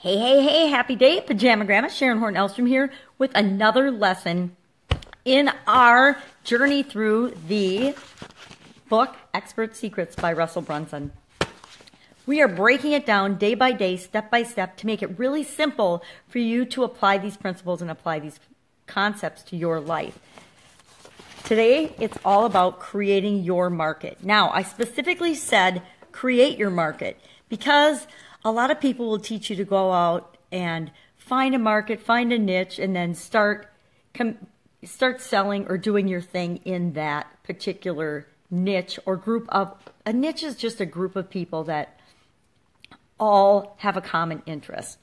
Hey, hey, hey, happy day, Pajama Gramma. Sharon Horne-Ellstrom here with another lesson in our journey through the book Expert Secrets by Russell Brunson. We are breaking it down day by day, step by step, to make it really simple for you to apply these principles and apply these concepts to your life. Today, it's all about creating your market. Now, I specifically said create your market because a lot of people will teach you to go out and find a market, find a niche, and then start com- start selling or doing your thing in that particular niche or group of a niche is just a group of people that all have a common interest.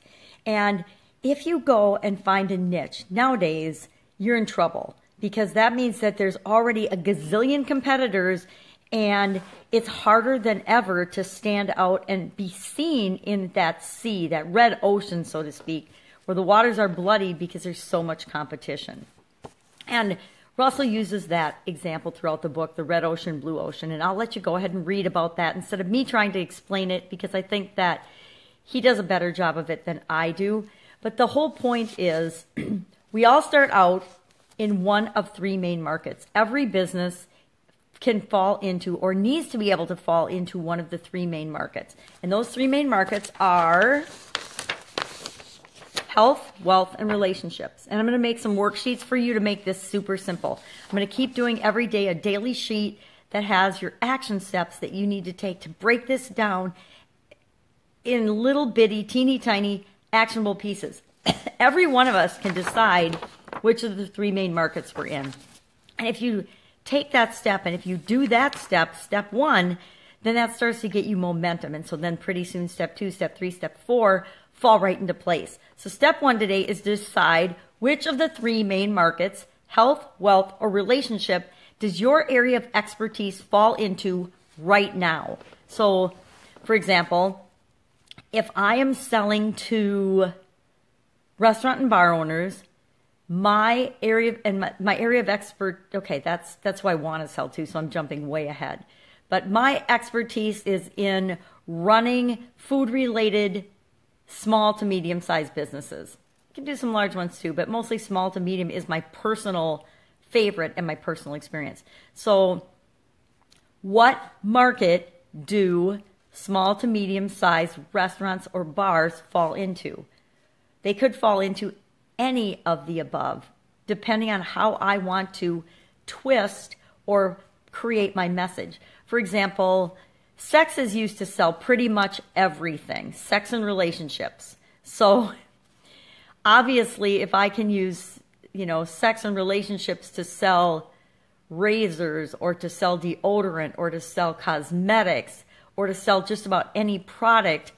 And if you go and find a niche nowadays, you're in trouble because that means that there's already a gazillion competitors and it's harder than ever to stand out and be seen in that sea, that red ocean, so to speak, where the waters are bloody because there's so much competition. And Russell uses that example throughout the book, the red ocean, blue ocean, and I'll let you go ahead and read about that instead of me trying to explain it because I think that he does a better job of it than I do. But the whole point is we all start out in one of three main markets. Every business can fall into or needs to be able to fall into one of the three main markets. And those three main markets are health, wealth, and relationships. And I'm going to make some worksheets for you to make this super simple. I'm going to keep doing every day a daily sheet that has your action steps that you need to take to break this down in little bitty, teeny tiny, actionable pieces. every one of us can decide which of the three main markets we're in. And if you take that step. And if you do that step, step one, then that starts to get you momentum. And so then pretty soon, step two, step three, step four fall right into place. So step one today is decide which of the three main markets, health, wealth, or relationship, does your area of expertise fall into right now? So, for example, if I am selling to restaurant and bar owners, my area and my, my area of expert okay that's that's why I want to sell too so i'm jumping way ahead. But my expertise is in running food related small to medium sized businesses. I can do some large ones too but mostly small to medium is my personal favorite and my personal experience. So what market do small to medium sized restaurants or bars fall into? They could fall into any of the above, depending on how I want to twist or create my message. For example, sex is used to sell pretty much everything, sex and relationships. So obviously, if I can use, you know, sex and relationships to sell razors or to sell deodorant or to sell cosmetics or to sell just about any product,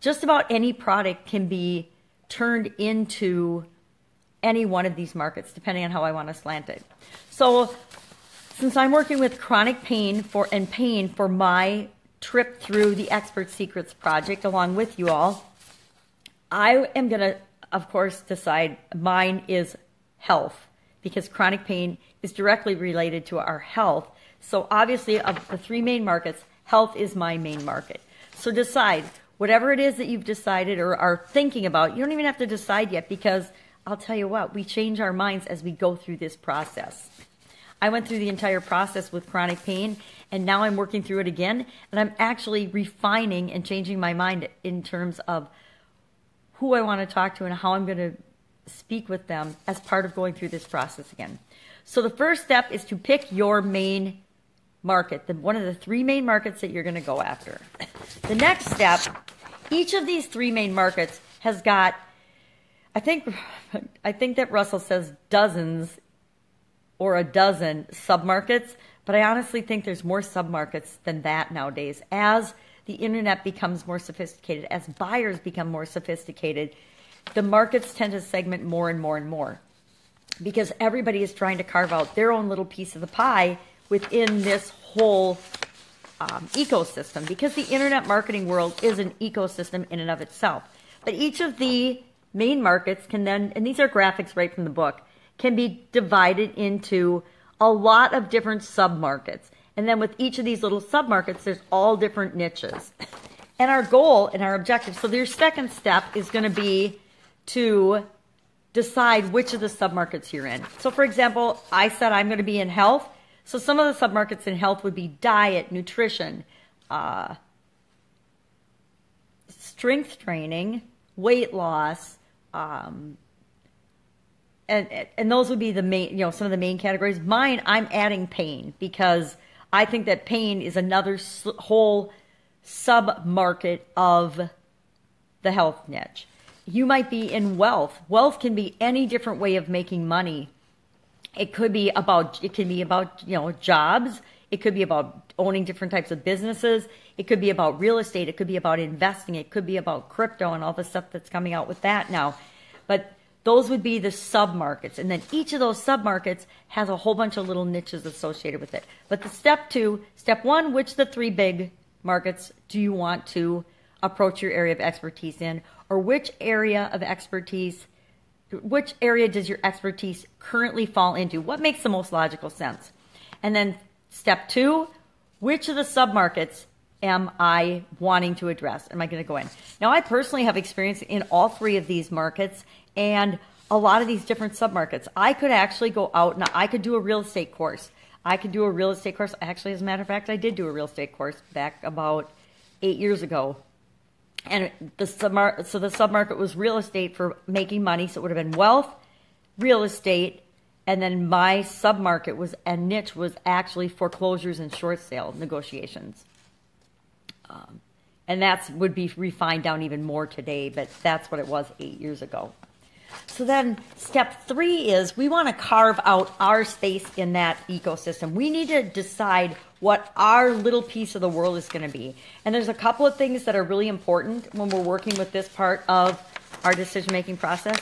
just about any product can be turned into any one of these markets, depending on how I want to slant it. So, since I'm working with chronic pain for and pain for my trip through the Expert Secrets project along with you all, I am going to, of course, decide mine is health because chronic pain is directly related to our health. So, obviously, of the three main markets, health is my main market. So, decide whatever it is that you've decided or are thinking about. You don't even have to decide yet because I'll tell you what, we change our minds as we go through this process. I went through the entire process with chronic pain, and now I'm working through it again, and I'm actually refining and changing my mind in terms of who I want to talk to and how I'm going to speak with them as part of going through this process again. So the first step is to pick your main market, the, one of the three main markets that you're going to go after. The next step each of these three main markets has got, I think, I think that Russell says dozens or a dozen submarkets, but I honestly think there's more submarkets than that nowadays. As the internet becomes more sophisticated, as buyers become more sophisticated, the markets tend to segment more and more and more because everybody is trying to carve out their own little piece of the pie within this whole um, ecosystem because the internet marketing world is an ecosystem in and of itself. But each of the main markets can then, and these are graphics right from the book, can be divided into a lot of different submarkets. And then with each of these little submarkets, there's all different niches. And our goal and our objective. So your second step is going to be to decide which of the submarkets you're in. So for example, I said I'm going to be in health. So some of the submarkets in health would be diet, nutrition, uh, strength training, weight loss, um, and and those would be the main, you know, some of the main categories. Mine, I'm adding pain because I think that pain is another whole sub market of the health niche. You might be in wealth. Wealth can be any different way of making money. It could be about it can be about, you know, jobs. It could be about owning different types of businesses. It could be about real estate. It could be about investing. It could be about crypto and all the stuff that's coming out with that now. But those would be the submarkets. And then each of those submarkets has a whole bunch of little niches associated with it. But the step two, step one, which the three big markets do you want to approach your area of expertise in? Or which area of expertise, which area does your expertise currently fall into? What makes the most logical sense? And then step two, which of the submarkets am I wanting to address? Am I going to go in? Now, I personally have experience in all three of these markets and a lot of these different submarkets. I could actually go out and I could do a real estate course. I could do a real estate course. Actually, as a matter of fact, I did do a real estate course back about eight years ago. And the submar- so the submarket was real estate for making money. So it would have been wealth, real estate, and then my submarket was and niche was actually foreclosures and short sale negotiations. Um, and that would be refined down even more today, but that's what it was eight years ago. So then step three is we want to carve out our space in that ecosystem. We need to decide what our little piece of the world is going to be. And there's a couple of things that are really important when we're working with this part of our decision making process.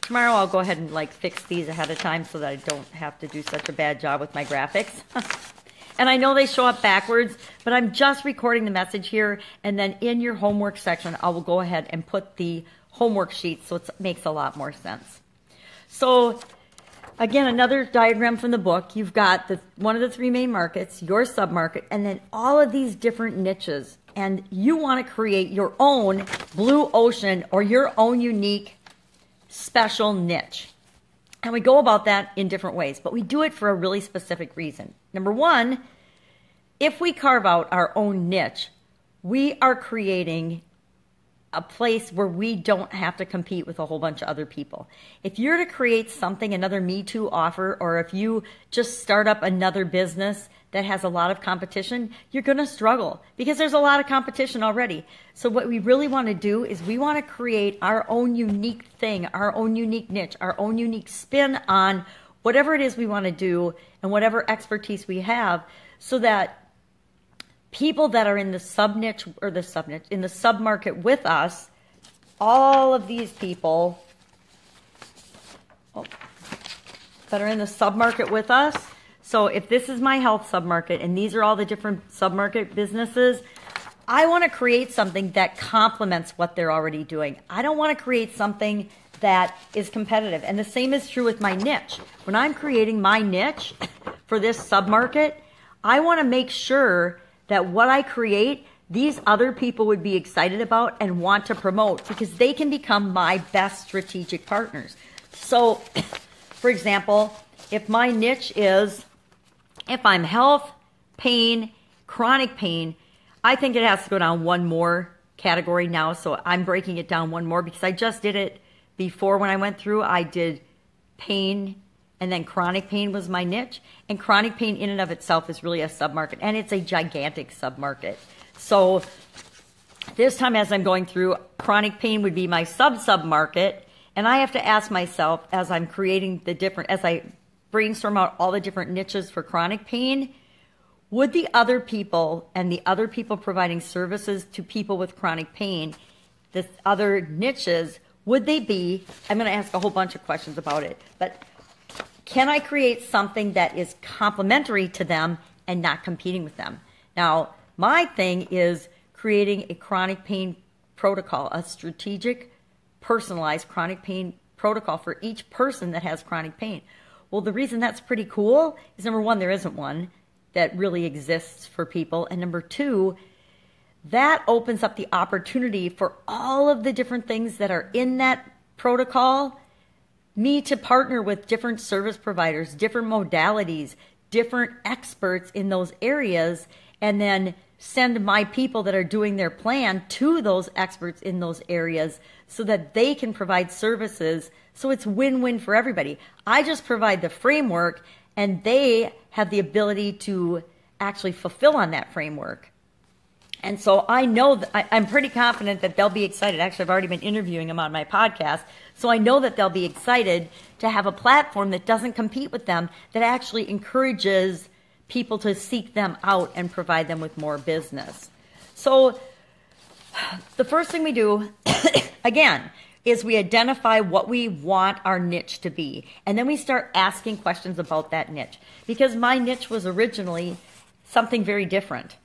Tomorrow I'll go ahead and like fix these ahead of time so that I don't have to do such a bad job with my graphics. And I know they show up backwards, but I'm just recording the message here. And then in your homework section, I will go ahead and put the homework sheet so it makes a lot more sense. So again, another diagram from the book. You've got the, one of the three main markets, your submarket, and then all of these different niches. And you want to create your own blue ocean or your own unique special niche. And we go about that in different ways, but we do it for a really specific reason. Number one, if we carve out our own niche, we are creating a place where we don't have to compete with a whole bunch of other people. If you're to create something, another Me Too offer, or if you just start up another business that has a lot of competition, you're going to struggle because there's a lot of competition already. So what we really want to do is we want to create our own unique thing, our own unique niche, our own unique spin on whatever it is we want to do and whatever expertise we have so that people that are in the sub niche or the sub niche in the sub market with us, all of these people oh, that are in the sub market with us so if this is my health sub market and these are all the different sub market businesses, I want to create something that complements what they're already doing. I don't want to create something that is competitive. And the same is true with my niche. When I'm creating my niche for this sub market, I want to make sure that what I create, these other people would be excited about and want to promote because they can become my best strategic partners. So, for example, if my niche is if I'm health, pain, chronic pain, I think it has to go down one more category now. So I'm breaking it down one more because I just did it before when I went through. I did pain and then chronic pain was my niche. And chronic pain in and of itself is really a submarket and it's a gigantic submarket. So this time as I'm going through, chronic pain would be my sub submarket. And I have to ask myself as I'm creating the different, as I brainstorm out all the different niches for chronic pain, would the other people and the other people providing services to people with chronic pain, the other niches, would they be? I'm going to ask a whole bunch of questions about it, but can I create something that is complementary to them and not competing with them? Now, my thing is creating a chronic pain protocol, a strategic, personalized chronic pain protocol for each person that has chronic pain. Well, the reason that's pretty cool is number one, there isn't one that really exists for people. And number two, that opens up the opportunity for all of the different things that are in that protocol me to partner with different service providers, different modalities, different experts in those areas, and then send my people that are doing their plan to those experts in those areas so that they can provide services. So it's win win for everybody. I just provide the framework, and they have the ability to actually fulfill on that framework. And so I know that I, am pretty confident that they'll be excited. Actually, I've already been interviewing them on my podcast. So I know that they'll be excited to have a platform that doesn't compete with them, that actually encourages people to seek them out and provide them with more business. So the first thing we do, again, is we identify what we want our niche to be. And then we start asking questions about that niche. Because my niche was originally something very different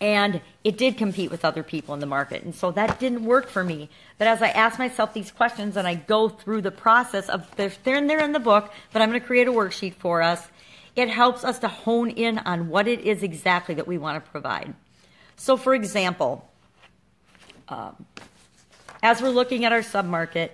and it did compete with other people in the market. And so that didn't work for me. But as I ask myself these questions and I go through the process of they're, in there in the book, but I'm going to create a worksheet for us. It helps us to hone in on what it is exactly that we want to provide. So, for example, um, as we're looking at our submarket,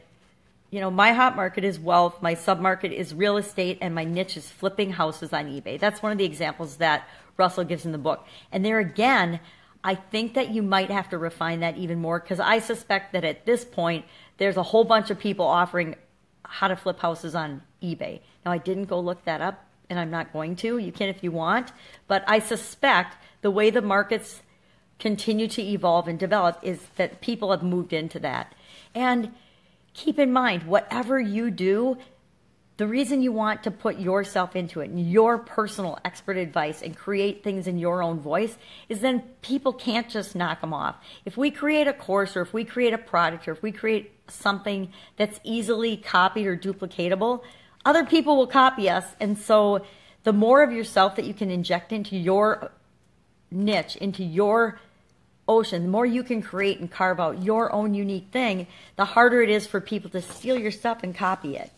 you know, my hot market is wealth, my submarket is real estate, and my niche is flipping houses on eBay. That's one of the examples that Russell gives in the book. And there again, I think that you might have to refine that even more because I suspect that at this point, there's a whole bunch of people offering how to flip houses on eBay. Now, I didn't go look that up and I'm not going to. You can if you want. But I suspect the way the markets continue to evolve and develop is that people have moved into that. And keep in mind, whatever you do, the reason you want to put yourself into it and your personal expert advice and create things in your own voice is then people can't just knock them off. If we create a course or if we create a product or if we create something that's easily copied or duplicatable, other people will copy us. And so the more of yourself that you can inject into your niche, into your ocean, the more you can create and carve out your own unique thing, the harder it is for people to steal your stuff and copy it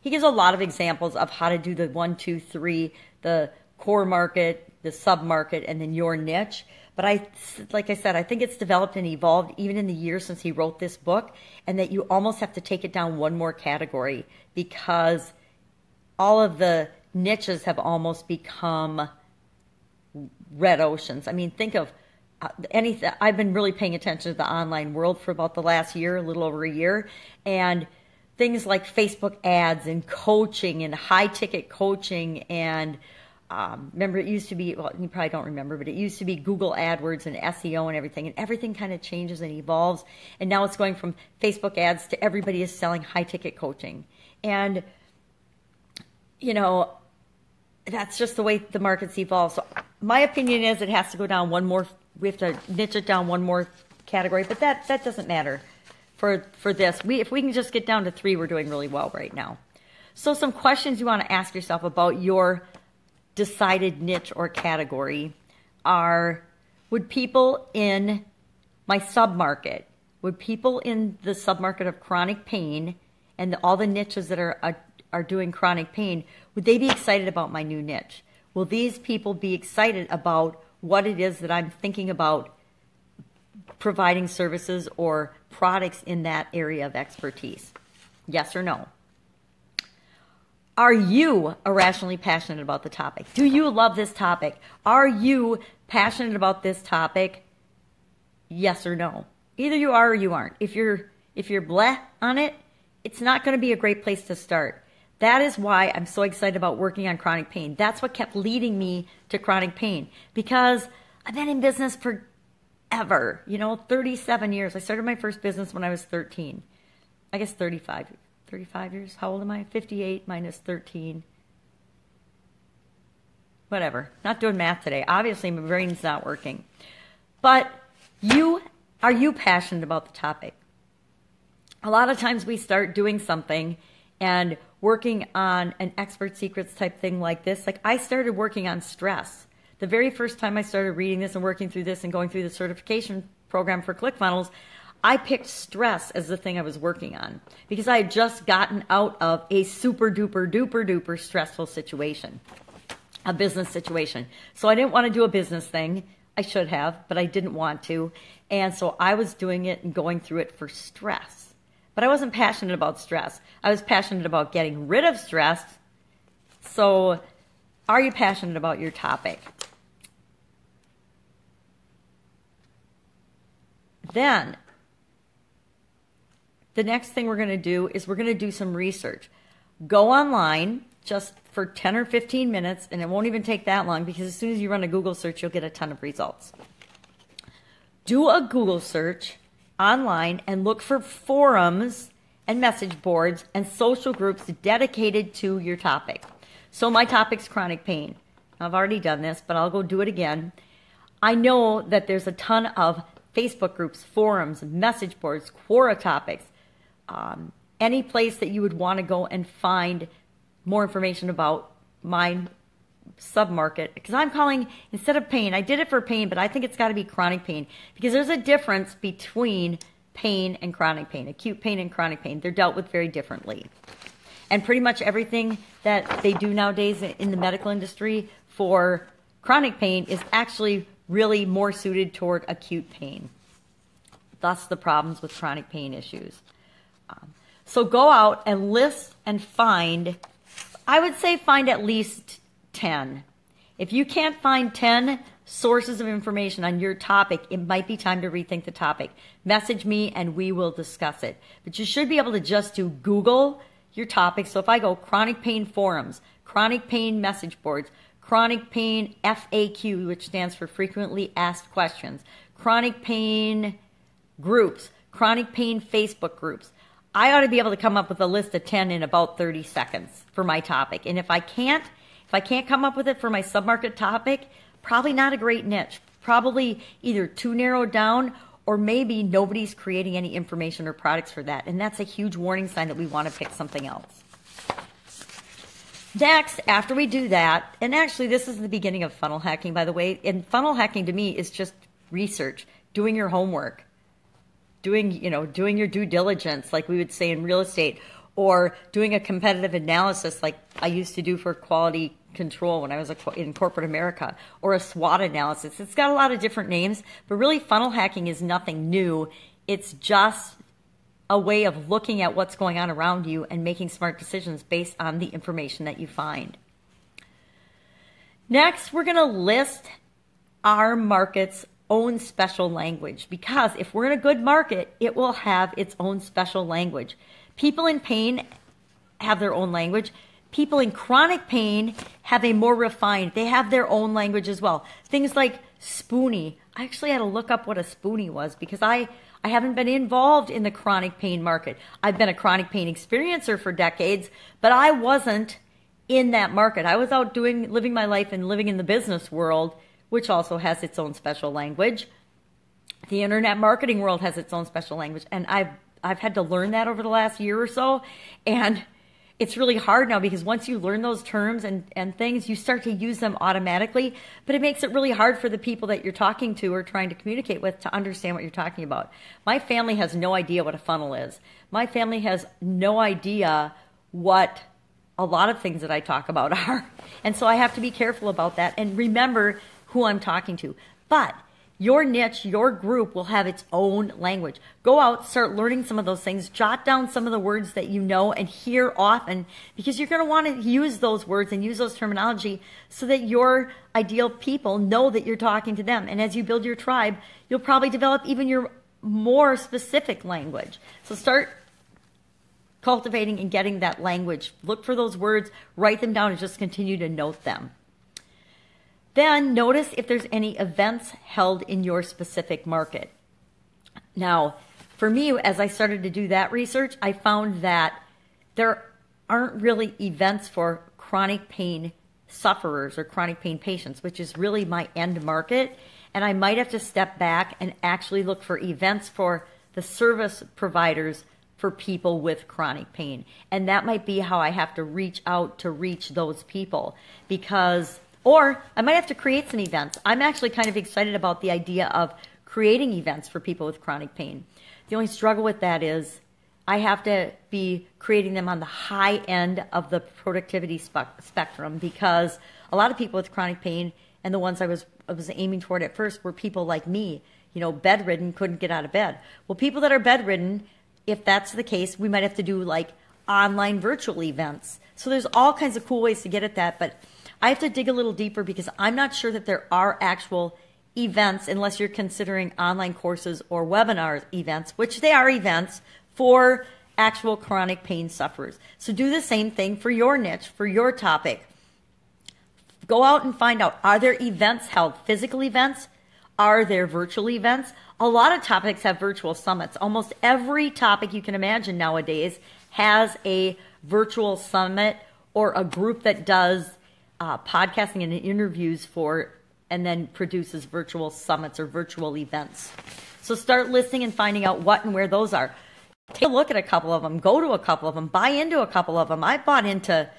he gives a lot of examples of how to do the one, two, three, the core market, the sub market, and then your niche. But I, like I said, I think it's developed and evolved even in the years since he wrote this book, and that you almost have to take it down one more category because all of the niches have almost become red oceans. I mean, think of uh, anything. I've been really paying attention to the online world for about the last year, a little over a year, and things like Facebook ads and coaching and high ticket coaching and um, remember it used to be well you probably don't remember but it used to be Google AdWords and SEO and everything and everything kind of changes and evolves and now it's going from Facebook ads to everybody is selling high ticket coaching. And you know that's just the way the markets evolve. So my opinion is it has to go down one more we have to niche it down one more category but that that doesn't matter for, for this. We, if we can just get down to three, we're doing really well right now. So some questions you want to ask yourself about your decided niche or category are, would people in my submarket, would people in the submarket of chronic pain and all the niches that are, are doing chronic pain, would they be excited about my new niche? Will these people be excited about what it is that I'm thinking about providing services or products in that area of expertise? Yes or no? Are you irrationally passionate about the topic? Do you love this topic? Are you passionate about this topic? Yes or no? Either you are or you aren't. If you're if you're bleh on it, it's not going to be a great place to start. That is why I'm so excited about working on chronic pain. That's what kept leading me to chronic pain because I've been in business for ever. You know, 37 years. I started my first business when I was 13. I guess 35. 35 years. How old am I? 58 minus 13. Whatever. Not doing math today. Obviously, my brain's not working. But you, are you passionate about the topic? A lot of times we start doing something and working on an expert secrets type thing like this. Like I started working on stress the very first time I started reading this and working through this and going through the certification program for ClickFunnels, I picked stress as the thing I was working on because I had just gotten out of a super duper duper duper stressful situation. a business situation. So I didn't want to do a business thing. I should have, but I didn't want to. And so I was doing it and going through it for stress. But I wasn't passionate about stress. I was passionate about getting rid of stress. So, are you passionate about your topic? Then, the next thing we're going to do is we're going to do some research. Go online just for 10 or 15 minutes, and it won't even take that long because as soon as you run a Google search, you'll get a ton of results. Do a Google search online and look for forums and message boards and social groups dedicated to your topic. So, my topic's chronic pain. I've already done this, but I'll go do it again. I know that there's a ton of Facebook groups, forums, message boards, Quora topics, um, any place that you would want to go and find more information about my submarket because I'm calling instead of pain, I did it for pain, but I think it's got to be chronic pain because there's a difference between pain and chronic pain, acute pain and chronic pain. They're dealt with very differently. And pretty much everything that they do nowadays in the medical industry for chronic pain is actually really more suited toward acute pain. Thus, the problems with chronic pain issues. Um, so go out and list and find I would say find at least 10. If you can't find 10 sources of information on your topic, it might be time to rethink the topic. Message me and we will discuss it. But you should be able to just do Google your topic. So if I go chronic pain forums, chronic pain message boards, chronic pain FAQ, which stands for frequently asked questions, chronic pain groups, chronic pain Facebook groups, I ought to be able to come up with a list of 10 in about 30 seconds for my topic. And if I can't, if I can't come up with it for my submarket topic, probably not a great niche. Probably either too narrowed down or maybe nobody's creating any information or products for that. And that's a huge warning sign that we want to pick something else. Next, after we do that, and actually this is the beginning of funnel hacking, by the way, and funnel hacking to me is just research, doing your homework doing, you know, doing your due diligence, like we would say in real estate, or doing a competitive analysis, like I used to do for quality control when I was in corporate America, or a SWOT analysis. It's got a lot of different names, but really, funnel hacking is nothing new. It's just a way of looking at what's going on around you and making smart decisions based on the information that you find. Next, we're going to list our market's own special language because if we're in a good market, it will have its own special language. People in pain have their own language. People in chronic pain have a more refined, they have their own language as well. Things like spoonie. I actually had to look up what a spoonie was because I, I haven't been involved in the chronic pain market. I've been a chronic pain experiencer for decades, but I wasn't in that market. I was out doing, living my life and living in the business world which also has its own special language. The internet marketing world has its own special language, and I've I've had to learn that over the last year or so, and it's really hard now because once you learn those terms and, and things, you start to use them automatically, but it makes it really hard for the people that you're talking to or trying to communicate with to understand what you're talking about. My family has no idea what a funnel is. My family has no idea what a lot of things that I talk about are. And so I have to be careful about that and remember who I'm talking to. But your niche, your group will have its own language. Go out, start learning some of those things, jot down some of the words that you know and hear often because you're going to want to use those words and use those terminology so that your ideal people know that you're talking to them. And as you build your tribe, you'll probably develop even your more specific language. So start cultivating and getting that language. Look for those words, write them down, and just continue to note them. Then notice if there's any events held in your specific market. Now, for me, as I started to do that research, I found that there aren't really events for chronic pain sufferers or chronic pain patients, which is really my end market. And I might have to step back and actually look for events for the service providers for people with chronic pain. And that might be how I have to reach out to reach those people because or I might have to create some events. I'm actually kind of excited about the idea of creating events for people with chronic pain. The only struggle with that is I have to be creating them on the high end of the productivity spe- spectrum because A lot of people with chronic pain and the ones I was I was aiming toward at first were people like me, you know, bedridden, couldn't get out of bed. Well, people that are bedridden, if that's the case, we might have to do like online virtual events. So there's all kinds of cool ways to get at that, but I have to dig a little deeper because I'm not sure that there are actual events unless you're considering online courses or webinar events, which they are events for actual chronic pain sufferers. So do the same thing for your niche, for your topic. Go out and find out are there events held, physical events? Are there virtual events? A lot of topics have virtual summits. Almost every topic you can imagine nowadays has a virtual summit or a group that does uh, podcasting and interviews for and then produces virtual summits or virtual events. So start listening and finding out what and where those are. Take a look at a couple of them, go to a couple of them, buy into a couple of them. I bought into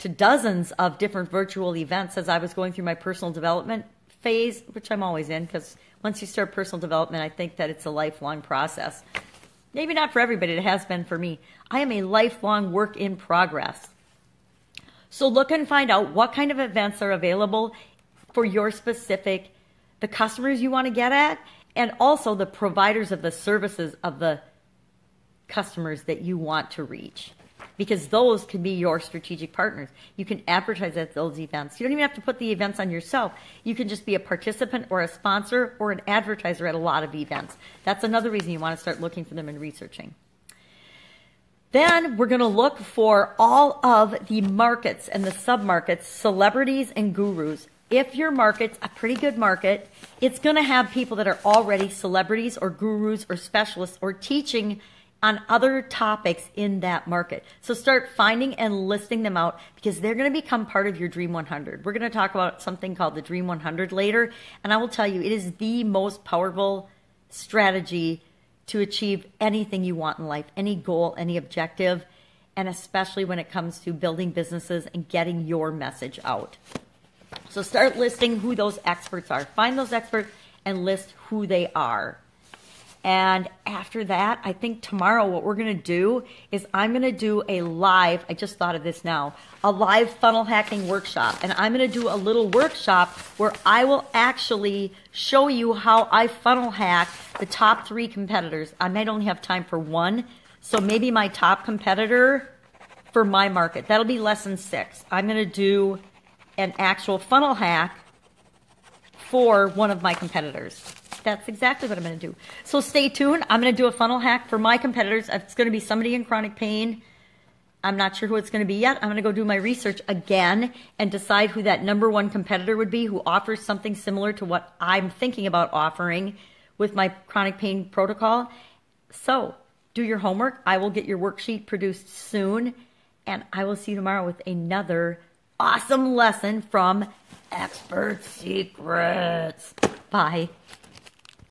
to dozens of different virtual events as I was going through my personal development phase, which I'm always in because once you start personal development, I think that it's a lifelong process. Maybe not for everybody, it has been for me. I am a lifelong work in progress. So look and find out what kind of events are available for your specific, the customers you want to get at, and also the providers of the services of the customers that you want to reach. Because those can be your strategic partners. You can advertise at those events. You don't even have to put the events on yourself. You can just be a participant or a sponsor or an advertiser at a lot of events. That's another reason you want to start looking for them and researching. Then we're going to look for all of the markets and the submarkets, celebrities and gurus if your market's a pretty good market, it's going to have people that are already celebrities or gurus or specialists or teaching on other topics in that market. So start finding and listing them out because they're going to become part of your Dream 100. We're going to talk about something called the Dream 100 later, and I will tell you it is the most powerful strategy to achieve anything you want in life, any goal, any objective, and especially when it comes to building businesses and getting your message out. So start listing who those experts are. Find those experts and list who they are. And after that, I think tomorrow what we're going to do is I'm going to do a live, I just thought of this now, a live funnel hacking workshop. And I'm going to do a little workshop where I will actually show you how I funnel hack the top three competitors. I might only have time for one. So maybe my top competitor for my market. That'll be lesson six. I'm going to do an actual funnel hack for one of my competitors. That's exactly what I'm going to do. So stay tuned. I'm going to do a funnel hack for my competitors. It's going to be somebody in chronic pain. I'm not sure who it's going to be yet. I'm going to go do my research again and decide who that number one competitor would be who offers something similar to what I'm thinking about offering with my chronic pain protocol. So do your homework. I will get your worksheet produced soon, and I will see you tomorrow with another awesome lesson from Expert Secrets. Bye.